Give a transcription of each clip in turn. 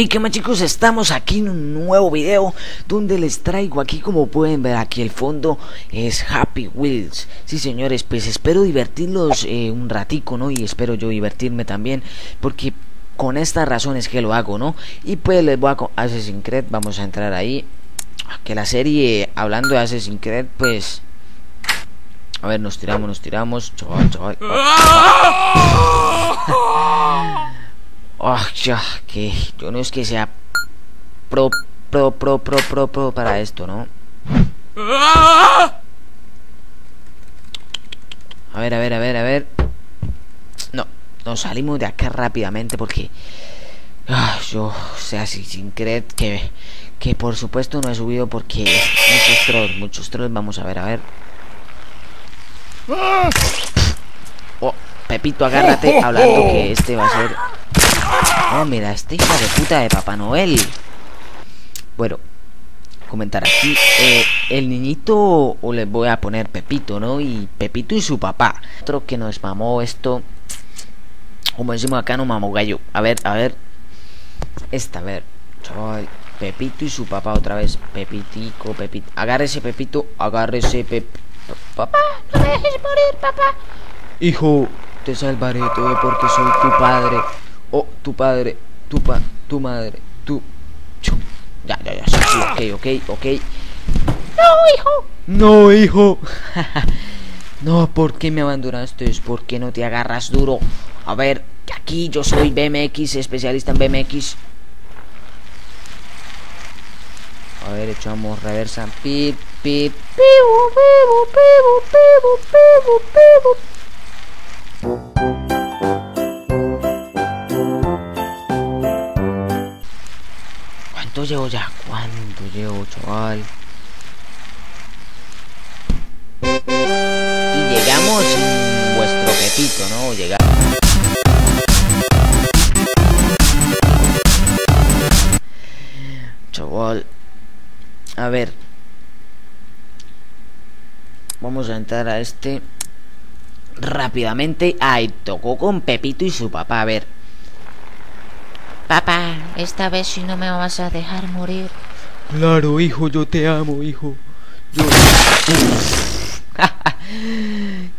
Hey, ¿qué más chicos? Estamos aquí en un nuevo video donde les traigo aquí como pueden ver aquí el fondo es Happy Wheels. Sí señores, pues espero divertirlos eh, un ratico, ¿no? Y espero yo divertirme también porque con estas razones que lo hago, ¿no? Y pues les voy a... Assassin's Creed, vamos a entrar ahí. Que la serie, hablando de Assassin's Creed, pues... A ver, nos tiramos, nos tiramos. Chaval, chaval. Oh, ya, que yo no es que sea pro, pro, pro, pro, pro, pro para esto, ¿no? A ver, a ver, a ver, a ver. No, nos salimos de acá rápidamente porque... Ah, yo, o sea, sin, creer que, que por supuesto no he subido porque muchos trolls, muchos trolls. Vamos a ver, a ver. Oh, Pepito, agárrate, hablando que este va a ser Oh, mira, esta hija de puta de Papá Noel. Bueno, comentar aquí. Eh, el niñito, o le voy a poner Pepito, ¿no? Y Pepito y su papá. Otro que nos mamó esto. Como decimos acá, no mamó gallo. A ver, a ver. Esta, a ver. Chaval. Pepito y su papá otra vez. Pepitico, Pepito. Agárrese, Pepito. Agárrese, Pepito. Papá, no me dejes morir, papá. Hijo, te salvaré todo porque soy tu padre. Oh, tu padre, tu pa, tu madre, tu... Ya, ya, ya, sí, ok, ok, ok. No, hijo. No, hijo. no, ¿por qué me abandonaste? ¿Por qué no te agarras duro? A ver, aquí yo soy BMX, especialista en BMX. A ver, echamos reversa. Pip, pip. Pibu, pibu, pibu, pibu, pibu, ya? ¿Cuánto llevo, chaval? Y llegamos vuestro pepito, ¿no? Llegar. Chaval. A ver. Vamos a entrar a este rápidamente. Ahí tocó con Pepito y su papá. A ver. Papá, esta vez si no me vas a dejar morir. Claro, hijo, yo te amo, hijo. Yo,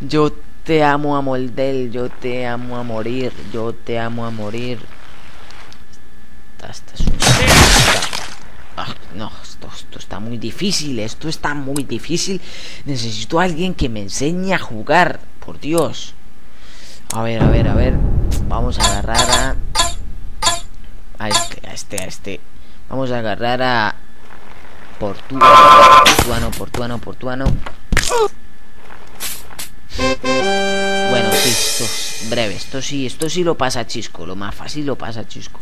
yo te amo a moldel, yo te amo a morir, yo te amo a morir. Esta, es una... ah, no, esto, esto está muy difícil, esto está muy difícil. Necesito a alguien que me enseñe a jugar, por Dios. A ver, a ver, a ver. Vamos a agarrar a a este, a este, a este. Vamos a agarrar a Portuano, Portuano, Portuano, Portuano. Bueno, sí, esto es breve. Esto sí, esto sí lo pasa Chisco. Lo más fácil lo pasa Chisco.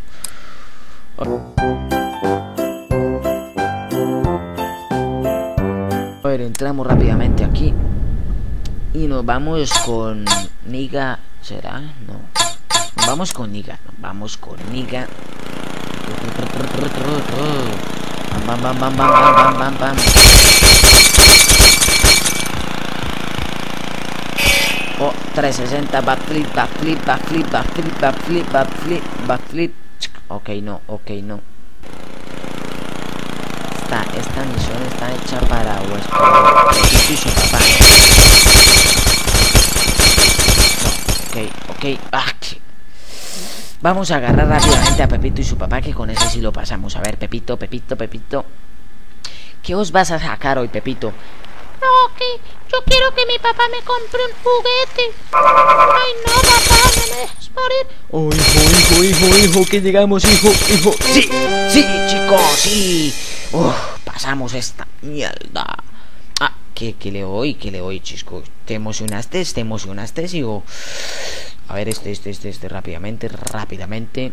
A ver, entramos rápidamente aquí. Y nos vamos con Niga. ¿Será? No. vamos con Niga. vamos con Niga. Bam, bam, bam, bam, bam, bam, bam, Oh, 360, backflip, backflip, backflip, backflip, backflip, backflip, backflip. Ok, no, ok, no. Esta, esta misión está hecha para vuestro papá. ok, ok. Ah, Vamos a agarrar rápidamente a Pepito y su papá, que con ese sí lo pasamos. A ver, Pepito, Pepito, Pepito. ¿Qué os vas a sacar hoy, Pepito? No, que yo quiero que mi papá me compre un juguete. Ay, no, papá, no me dejes morir. Oh, hijo, hijo, hijo, hijo, que llegamos, hijo, hijo. Sí, sí, chicos, sí. Uf, pasamos esta mierda. Ah, ¿qué, qué le voy? ¿Qué le voy, chisco? ¿Te emocionaste? ¿Te emocionaste? Sigo. A ver, este, este, este, este, rápidamente, rápidamente.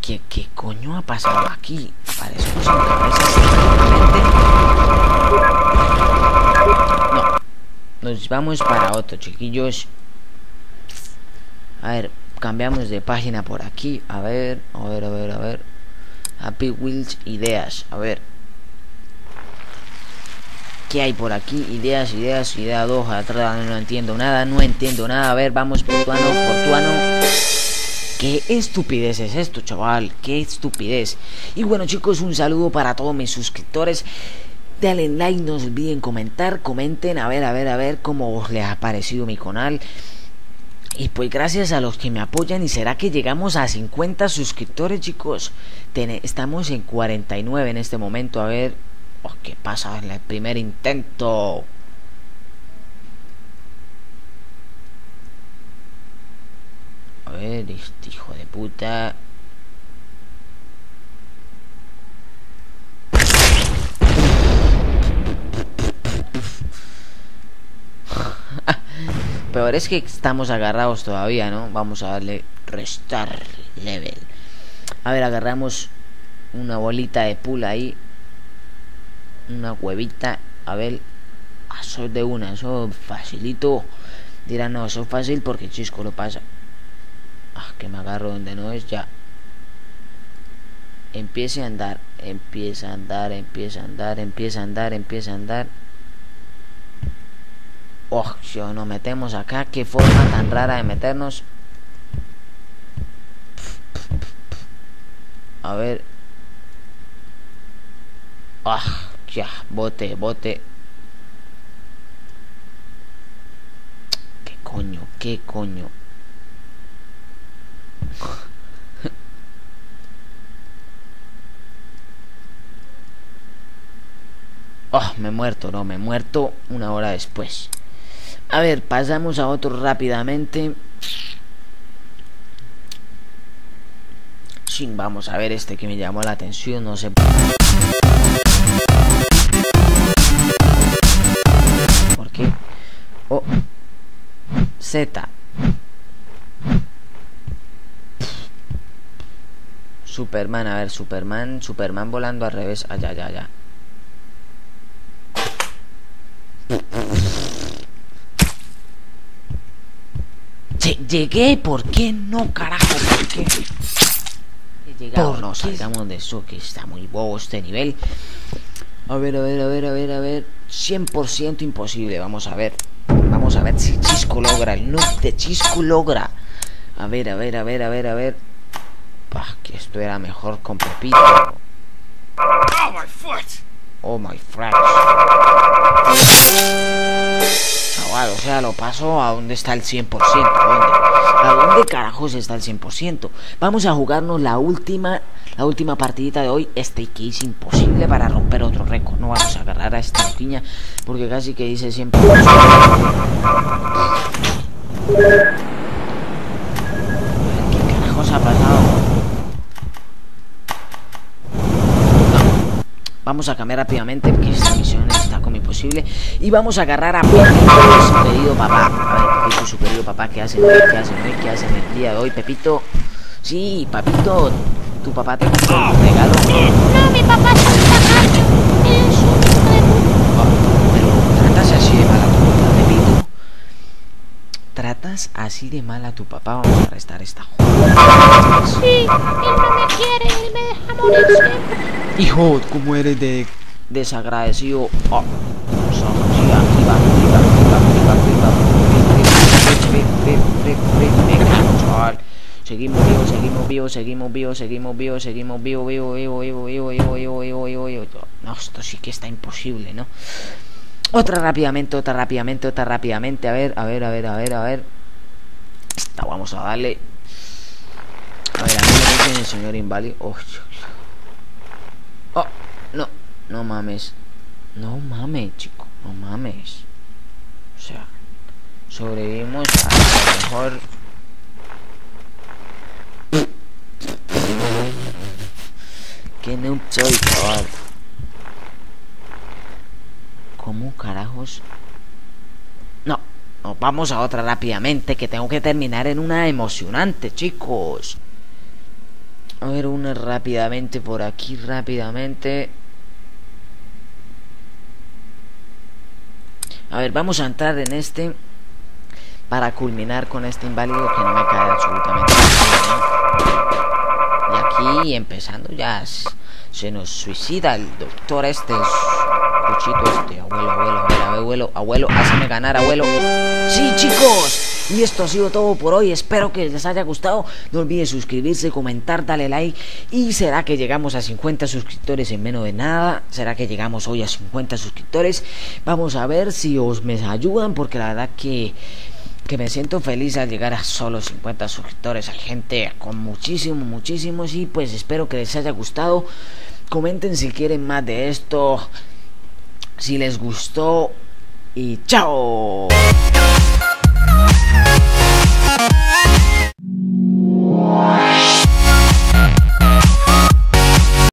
¿Qué, ¿Qué coño ha pasado aquí? Parece sin cabeza No. Nos vamos para otro, chiquillos. A ver, cambiamos de página por aquí. A ver, a ver, a ver, a ver. Happy Wheels Ideas. A ver. ¿Qué hay por aquí? Ideas, ideas, idea 2, atrás no entiendo nada, no entiendo nada. A ver, vamos, portuano, portuano. ¿Qué estupidez es esto, chaval? ¿Qué estupidez? Y bueno, chicos, un saludo para todos mis suscriptores. Dale like, no olviden comentar, comenten, a ver, a ver, a ver cómo les ha parecido mi canal. Y pues gracias a los que me apoyan y será que llegamos a 50 suscriptores chicos. estamos en 49 en este momento. A ver, oh, ¿qué pasa en el primer intento? A ver, este hijo de puta. Peor es que estamos agarrados todavía, ¿no? Vamos a darle restar level. A ver, agarramos una bolita de pula ahí. Una huevita. A ver. Eso de una, eso facilito. Dirán, no, eso es fácil porque Chisco lo pasa. Ah, que me agarro donde no es ya. Empiece a andar, empieza a andar, empieza a andar, empieza a andar, empieza a andar. Oh, si nos metemos acá, qué forma tan rara de meternos. A ver. Ah, ya, bote, bote. ¿Qué coño? ¿Qué coño? Oh, me he muerto, no, me he muerto una hora después. A ver, pasamos a otro rápidamente. Vamos a ver este que me llamó la atención, no sé. ¿Por qué? Oh. Z. Superman, a ver, Superman, Superman volando al revés. Allá, allá, allá. Llegué, ¿por qué no, carajo? ¿Por qué? He llegado, no, salgamos de eso, que está muy bobo este nivel. A ver, a ver, a ver, a ver, a ver. 100% imposible, vamos a ver. Vamos a ver si Chisco logra, el noob de Chisco logra. A ver, a ver, a ver, a ver, a ver. Bah, que esto era mejor con Pepito. Oh, my foot. Oh, my o sea, lo paso a donde está el 100%. ¿Dónde? ¿A dónde carajos está el 100%? Vamos a jugarnos la última, la última partidita de hoy. Este que es imposible para romper otro récord. No vamos a agarrar a esta piña porque casi que dice siempre. ¿Qué carajos ha pasado? Vamos a cambiar rápidamente porque esta misión Y vamos a agarrar a Pepito, su querido papá. A ver, Pepito, su querido papá, ¿qué hace hoy? ¿Qué hace hoy? ¿Qué hace en el día de hoy? Pepito. Sí, papito, tu papá te compró un regalo. No, mi papá está Es un hijo de puta. pero tratas así de mal a tu papá, Pepito. Tratas así de mal a tu papá. Vamos a arrestar esta joda. Sí, él no me quiere, él me deja morir siempre. Hijo, ¿cómo eres de desagradecido? Oh. Seguimos vivos, seguimos vivos, seguimos vivos, seguimos vivos, seguimos vivos, vivo, vivo, vivo, vivo, vivo, vivo, vivo, vivo, vivo. No, esto sí que está imposible, ¿no? Otra rápidamente, otra rápidamente, otra rápidamente. A ver, a ver, a ver, a ver, a ver. Esta vamos a darle. A ver, a mí me dice el señor inválido. Oh, Oh, no, no mames. No mames, chico, no mames. O sea, sobrevivimos a lo mejor. ¿Qué noob soy, chaval? ¿Cómo carajos? No, nos vamos a otra rápidamente que tengo que terminar en una emocionante, chicos. A ver, una rápidamente por aquí, rápidamente. A ver, vamos a entrar en este para culminar con este inválido que no me cae absolutamente Y aquí, empezando ya, se nos suicida el doctor este, cuchito este. Abuelo, abuelo, abuelo, abuelo, abuelo, hazme ganar, abuelo. Sí, chicos. Y esto ha sido todo por hoy. Espero que les haya gustado. No olviden suscribirse, comentar, darle like. Y será que llegamos a 50 suscriptores en menos de nada. Será que llegamos hoy a 50 suscriptores. Vamos a ver si os me ayudan. Porque la verdad que que me siento feliz al llegar a solo 50 suscriptores. Hay gente con muchísimos, muchísimos. Y pues espero que les haya gustado. Comenten si quieren más de esto. Si les gustó. Y chao.